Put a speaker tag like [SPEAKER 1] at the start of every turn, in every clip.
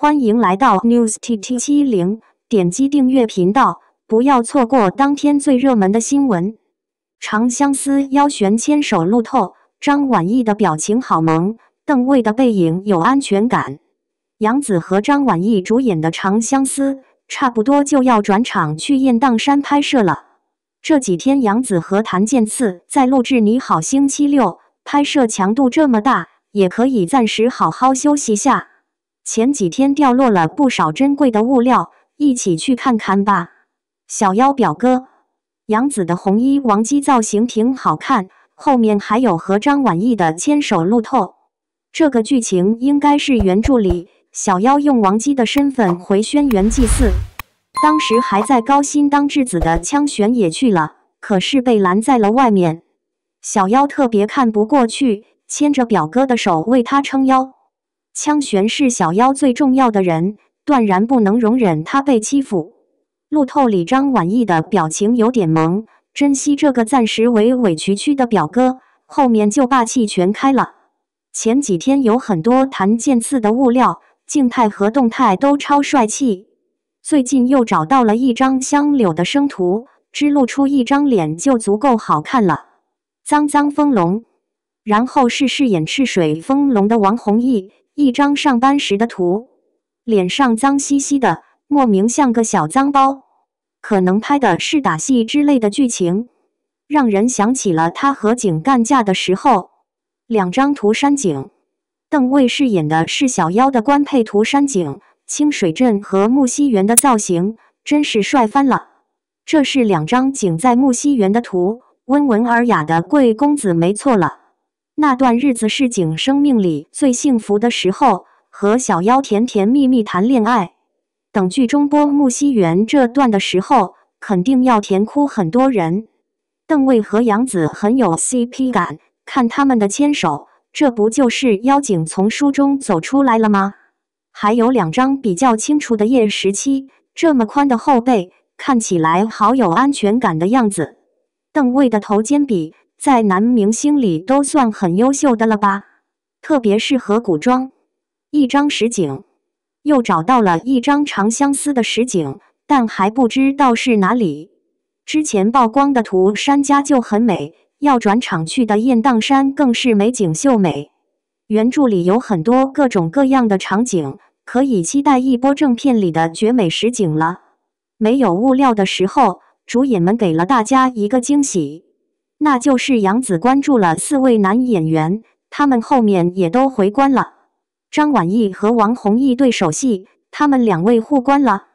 [SPEAKER 1] 欢迎来到 News TT 七零，点击订阅频道，不要错过当天最热门的新闻。长相思腰悬牵手路透，张晚意的表情好萌，邓为的背影有安全感。杨紫和张晚意主演的《长相思》差不多就要转场去雁荡山拍摄了。这几天杨紫和谭健次在录制《你好星期六》，拍摄强度这么大，也可以暂时好好休息下。前几天掉落了不少珍贵的物料，一起去看看吧。小妖表哥，杨紫的红衣王姬造型挺好看，后面还有和张晚意的牵手路透。这个剧情应该是原著里小妖用王姬的身份回轩辕祭祀，当时还在高薪当质子的枪玄也去了，可是被拦在了外面。小妖特别看不过去，牵着表哥的手为他撑腰。枪玄是小妖最重要的人，断然不能容忍他被欺负。路透里张晚意的表情有点萌，珍惜这个暂时为委屈区的表哥，后面就霸气全开了。前几天有很多谭健次的物料，静态和动态都超帅气。最近又找到了一张香柳的生图，只露出一张脸就足够好看了。脏脏风龙，然后是饰演赤水风龙的王弘毅。一张上班时的图，脸上脏兮兮的，莫名像个小脏包。可能拍的是打戏之类的剧情，让人想起了他和景干架的时候。两张图山景，邓为饰演的是小妖的官配图山景，清水镇和木樨园的造型真是帅翻了。这是两张景在木樨园的图，温文尔雅的贵公子没错了。那段日子是景生命里最幸福的时候，和小妖甜甜蜜蜜谈恋爱。等剧中播木樨园这段的时候，肯定要甜哭很多人。邓为和杨紫很有 CP 感，看他们的牵手，这不就是妖精从书中走出来了吗？还有两张比较清楚的叶十七，这么宽的后背，看起来好有安全感的样子。邓为的头肩比。在男明星里都算很优秀的了吧，特别适合古装。一张实景，又找到了一张长相思的实景，但还不知道是哪里。之前曝光的图山家就很美，要转场去的雁荡山更是美景秀美。原著里有很多各种各样的场景，可以期待一波正片里的绝美实景了。没有物料的时候，主演们给了大家一个惊喜。那就是杨紫关注了四位男演员，他们后面也都回关了。张晚意和王弘毅对手戏，他们两位互关了，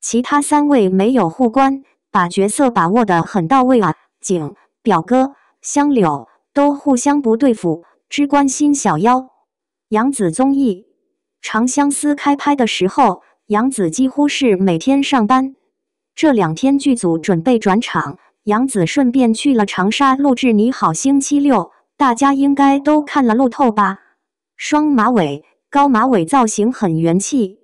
[SPEAKER 1] 其他三位没有互关，把角色把握的很到位啊。景表哥、香柳都互相不对付，只关心小妖。杨紫综艺《长相思》开拍的时候，杨紫几乎是每天上班。这两天剧组准备转场。杨紫顺便去了长沙录制《你好星期六》，大家应该都看了路透吧？双马尾、高马尾造型很元气。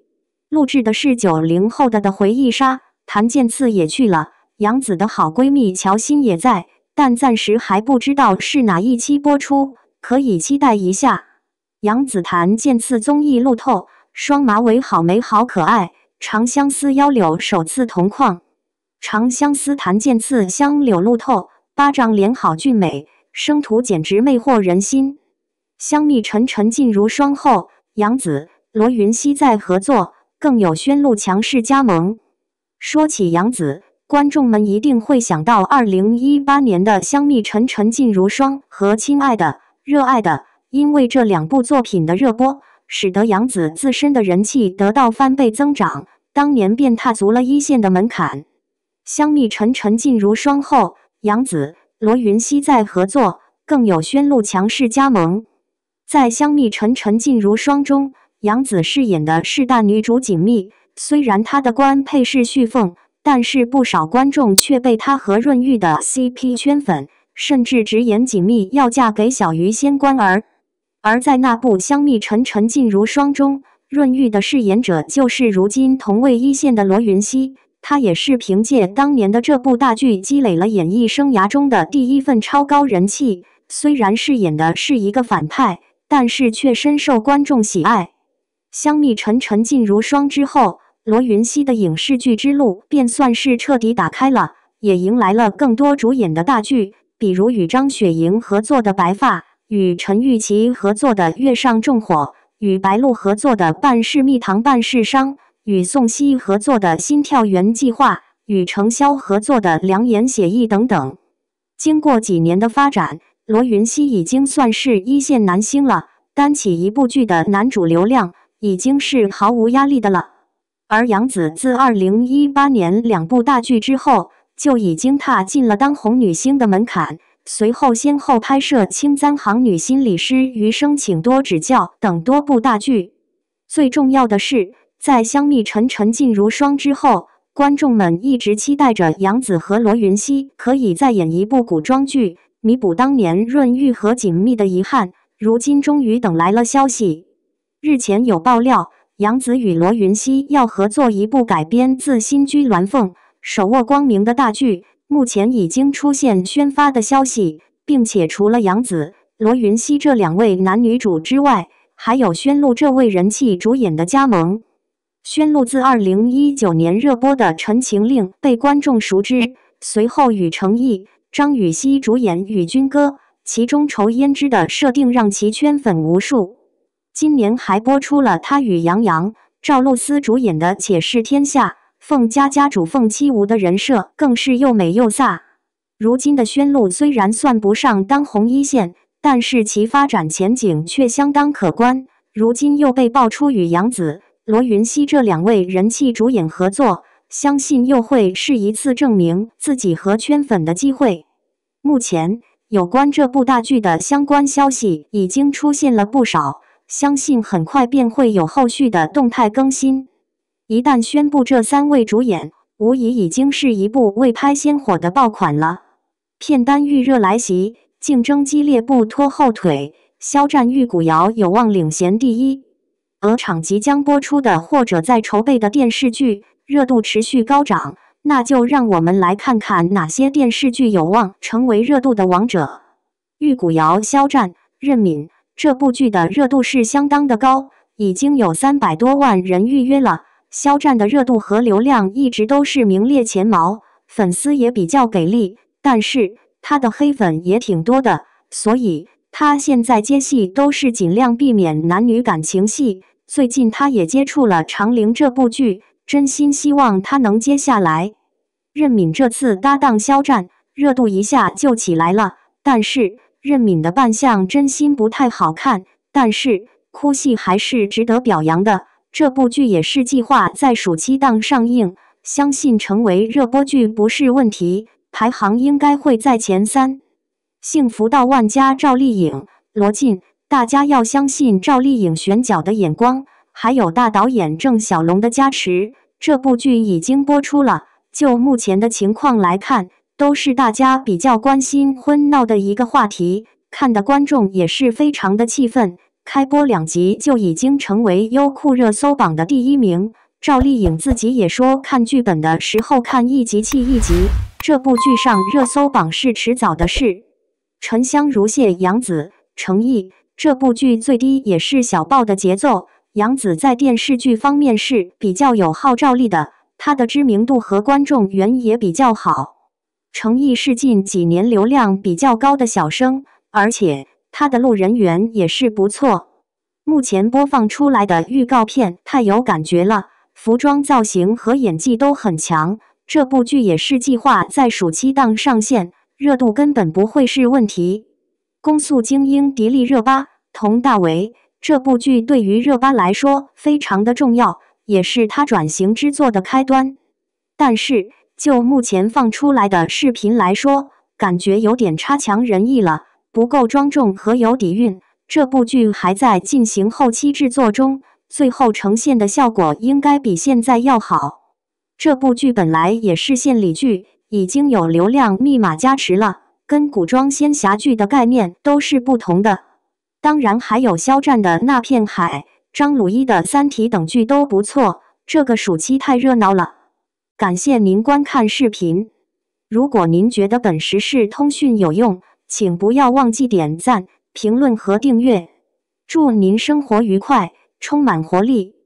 [SPEAKER 1] 录制的是九零后的的回忆杀，谭健次也去了，杨紫的好闺蜜乔欣也在，但暂时还不知道是哪一期播出，可以期待一下。杨紫谭健次综艺路透，双马尾好美好可爱，长相思幺柳首次同框。长相思檀健次香柳露透，巴掌脸好俊美，生图简直魅惑人心。香蜜沉沉烬如霜后，杨紫罗云熙在合作，更有宣露强势加盟。说起杨紫，观众们一定会想到二零一八年的《香蜜沉沉烬如霜》和《亲爱的热爱的》，因为这两部作品的热播，使得杨紫自身的人气得到翻倍增长，当年便踏足了一线的门槛。香蜜沉沉烬如霜后，杨紫、罗云熙在合作，更有宣露强势加盟。在香蜜沉沉烬如霜中，杨紫饰演的是大女主锦觅。虽然她的官配是旭凤，但是不少观众却被她和润玉的 CP 圈粉，甚至直言锦觅要嫁给小鱼仙官儿。而在那部香蜜沉沉烬如霜中，润玉的饰演者就是如今同为一线的罗云熙。他也是凭借当年的这部大剧积累了演艺生涯中的第一份超高人气。虽然饰演的是一个反派，但是却深受观众喜爱。香蜜沉沉烬如霜之后，罗云熙的影视剧之路便算是彻底打开了，也迎来了更多主演的大剧，比如与张雪迎合作的《白发》，与陈钰琪合作的《月上重火》，与白鹿合作的《半世蜜糖半世伤》，与宋茜合作的《心跳源计划》，与程潇合作的《良言写意》等等。经过几年的发展，罗云熙已经算是一线男星了，担起一部剧的男主流量。已经是毫无压力的了，而杨紫自二零一八年两部大剧之后，就已经踏进了当红女星的门槛。随后先后拍摄《青簪行女心理师》《余生请多指教》等多部大剧。最重要的是，在香蜜沉沉烬如霜之后，观众们一直期待着杨紫和罗云熙可以再演一部古装剧，弥补当年润玉和锦觅的遗憾。如今终于等来了消息。日前有爆料，杨紫与罗云熙要合作一部改编自新居鸾凤手握光明的大剧，目前已经出现宣发的消息，并且除了杨紫、罗云熙这两位男女主之外，还有宣璐这位人气主演的加盟。宣璐自二零一九年热播的《陈情令》被观众熟知，随后与成毅、张雨绮主演《与君歌》，其中仇胭脂的设定让其圈粉无数。今年还播出了他与杨洋、赵露思主演的《且试天下》，凤家家主凤七无的人设更是又美又飒。如今的宣璐虽然算不上当红一线，但是其发展前景却相当可观。如今又被爆出与杨紫、罗云熙这两位人气主演合作，相信又会是一次证明自己和圈粉的机会。目前有关这部大剧的相关消息已经出现了不少。相信很快便会有后续的动态更新。一旦宣布这三位主演，无疑已经是一部未拍先火的爆款了。片单预热来袭，竞争激烈不拖后腿，肖战、玉骨遥有望领衔第一。鹅厂即将播出的或者在筹备的电视剧热度持续高涨，那就让我们来看看哪些电视剧有望成为热度的王者。玉骨遥、肖战、任敏。这部剧的热度是相当的高，已经有三百多万人预约了。肖战的热度和流量一直都是名列前茅，粉丝也比较给力，但是他的黑粉也挺多的，所以他现在接戏都是尽量避免男女感情戏。最近他也接触了《长陵》这部剧，真心希望他能接下来。任敏这次搭档肖战，热度一下就起来了，但是。任敏的扮相真心不太好看，但是哭戏还是值得表扬的。这部剧也是计划在暑期档上映，相信成为热播剧不是问题，排行应该会在前三。幸福到万家，赵丽颖、罗晋，大家要相信赵丽颖选角的眼光，还有大导演郑晓龙的加持。这部剧已经播出了，就目前的情况来看。都是大家比较关心婚闹的一个话题，看的观众也是非常的气愤。开播两集就已经成为优酷热搜榜的第一名。赵丽颖自己也说，看剧本的时候看一集气一集。这部剧上热搜榜是迟早的事。沉香如屑，杨紫、程毅，这部剧最低也是小爆的节奏。杨紫在电视剧方面是比较有号召力的，她的知名度和观众缘也比较好。程毅是近几年流量比较高的小生，而且他的路人缘也是不错。目前播放出来的预告片太有感觉了，服装造型和演技都很强。这部剧也是计划在暑期档上线，热度根本不会是问题。公诉精英迪丽热巴佟大为，这部剧对于热巴来说非常的重要，也是她转型之作的开端。但是。就目前放出来的视频来说，感觉有点差强人意了，不够庄重和有底蕴。这部剧还在进行后期制作中，最后呈现的效果应该比现在要好。这部剧本来也是献礼剧，已经有流量密码加持了，跟古装仙侠剧的概念都是不同的。当然还有肖战的那片海、张鲁一的三体等剧都不错。这个暑期太热闹了。感谢您观看视频。如果您觉得本时事通讯有用，请不要忘记点赞、评论和订阅。祝您生活愉快，充满活力。